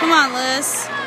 Come on, Liz.